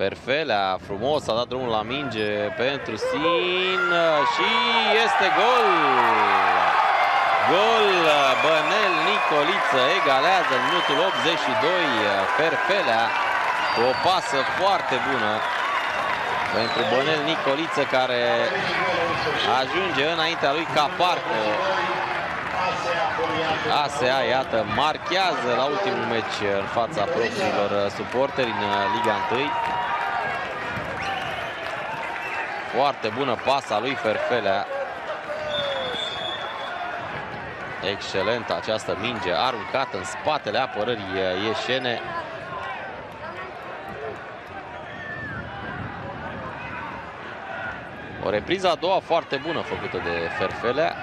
Ferfelea, frumos, a dat drumul la minge pentru Sin și este gol! Gol, Bănel Nicoliță egalează în minutul 82, Ferfelea cu o pasă foarte bună pentru Bănel Nicoliță care ajunge înaintea lui Caparco. ASA, iată, marchează la ultimul meci în fața propriilor suporteri în Liga 1. Foarte bună pasa lui Ferfelea. Excelentă această minge aruncată în spatele apărării ieșene. O repriză a doua foarte bună făcută de Ferfelea.